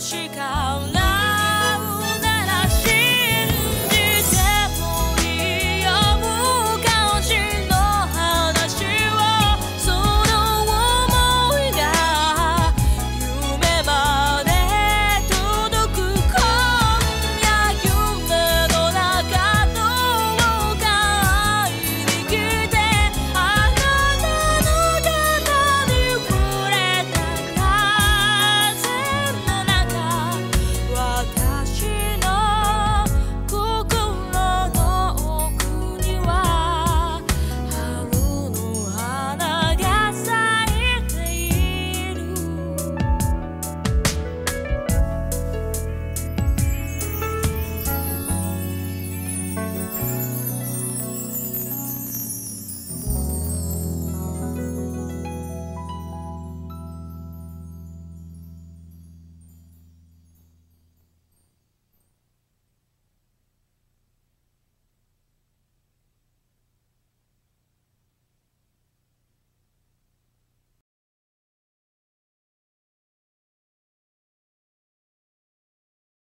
she got.